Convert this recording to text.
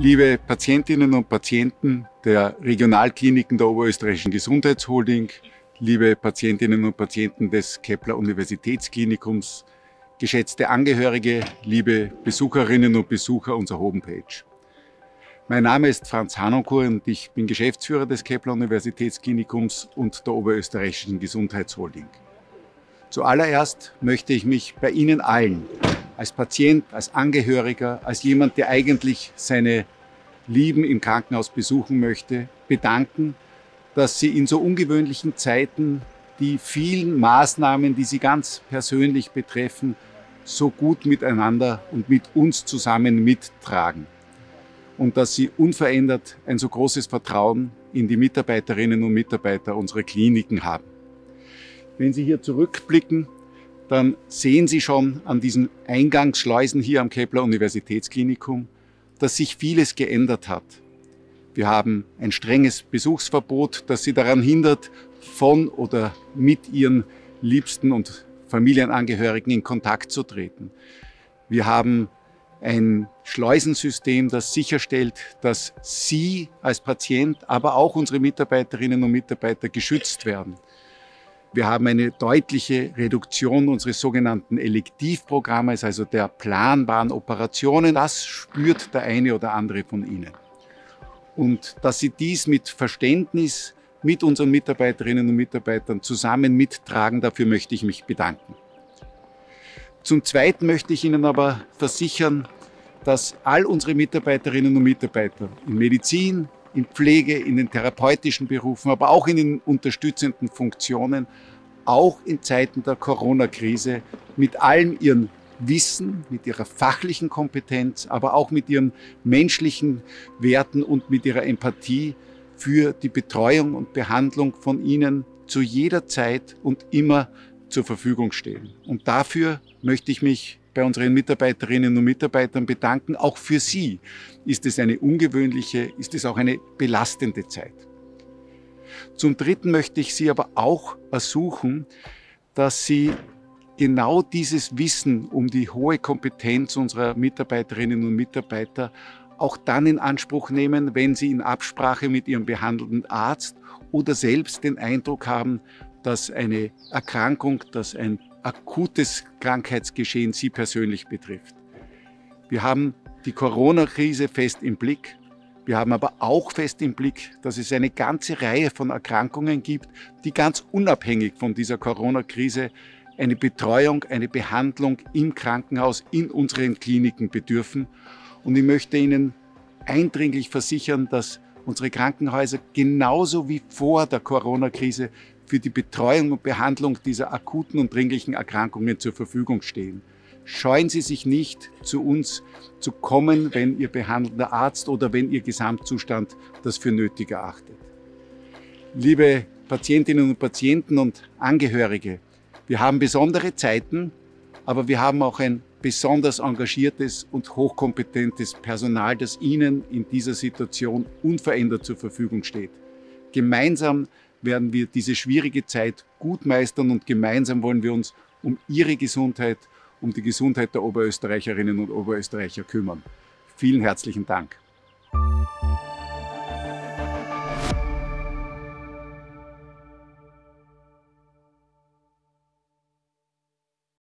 Liebe Patientinnen und Patienten der Regionalkliniken der Oberösterreichischen Gesundheitsholding, liebe Patientinnen und Patienten des Kepler Universitätsklinikums, geschätzte Angehörige, liebe Besucherinnen und Besucher unserer Homepage. Mein Name ist Franz Hanonkur und ich bin Geschäftsführer des Kepler Universitätsklinikums und der Oberösterreichischen Gesundheitsholding. Zuallererst möchte ich mich bei Ihnen allen als Patient, als Angehöriger, als jemand, der eigentlich seine Lieben im Krankenhaus besuchen möchte, bedanken, dass Sie in so ungewöhnlichen Zeiten die vielen Maßnahmen, die Sie ganz persönlich betreffen, so gut miteinander und mit uns zusammen mittragen. Und dass Sie unverändert ein so großes Vertrauen in die Mitarbeiterinnen und Mitarbeiter unserer Kliniken haben. Wenn Sie hier zurückblicken, dann sehen Sie schon an diesen Eingangsschleusen hier am Kepler Universitätsklinikum, dass sich vieles geändert hat. Wir haben ein strenges Besuchsverbot, das Sie daran hindert, von oder mit Ihren Liebsten und Familienangehörigen in Kontakt zu treten. Wir haben ein Schleusensystem, das sicherstellt, dass Sie als Patient, aber auch unsere Mitarbeiterinnen und Mitarbeiter geschützt werden. Wir haben eine deutliche Reduktion unseres sogenannten Elektivprogrammes, also der planbaren Operationen. Das spürt der eine oder andere von Ihnen. Und dass Sie dies mit Verständnis mit unseren Mitarbeiterinnen und Mitarbeitern zusammen mittragen, dafür möchte ich mich bedanken. Zum Zweiten möchte ich Ihnen aber versichern, dass all unsere Mitarbeiterinnen und Mitarbeiter in Medizin, in Pflege, in den therapeutischen Berufen, aber auch in den unterstützenden Funktionen, auch in Zeiten der Corona-Krise mit allem ihren Wissen, mit ihrer fachlichen Kompetenz, aber auch mit ihren menschlichen Werten und mit ihrer Empathie für die Betreuung und Behandlung von ihnen zu jeder Zeit und immer zur Verfügung stehen. Und dafür möchte ich mich bei unseren Mitarbeiterinnen und Mitarbeitern bedanken. Auch für Sie ist es eine ungewöhnliche, ist es auch eine belastende Zeit. Zum Dritten möchte ich Sie aber auch ersuchen, dass Sie genau dieses Wissen um die hohe Kompetenz unserer Mitarbeiterinnen und Mitarbeiter auch dann in Anspruch nehmen, wenn Sie in Absprache mit Ihrem behandelnden Arzt oder selbst den Eindruck haben, dass eine Erkrankung, dass ein akutes Krankheitsgeschehen Sie persönlich betrifft. Wir haben die Corona-Krise fest im Blick. Wir haben aber auch fest im Blick, dass es eine ganze Reihe von Erkrankungen gibt, die ganz unabhängig von dieser Corona-Krise eine Betreuung, eine Behandlung im Krankenhaus, in unseren Kliniken bedürfen. Und ich möchte Ihnen eindringlich versichern, dass unsere Krankenhäuser genauso wie vor der Corona-Krise für die Betreuung und Behandlung dieser akuten und dringlichen Erkrankungen zur Verfügung stehen. Scheuen Sie sich nicht, zu uns zu kommen, wenn Ihr behandelnder Arzt oder wenn Ihr Gesamtzustand das für nötig erachtet. Liebe Patientinnen und Patienten und Angehörige, wir haben besondere Zeiten, aber wir haben auch ein besonders engagiertes und hochkompetentes Personal, das Ihnen in dieser Situation unverändert zur Verfügung steht. Gemeinsam werden wir diese schwierige Zeit gut meistern und gemeinsam wollen wir uns um Ihre Gesundheit, um die Gesundheit der Oberösterreicherinnen und Oberösterreicher kümmern. Vielen herzlichen Dank.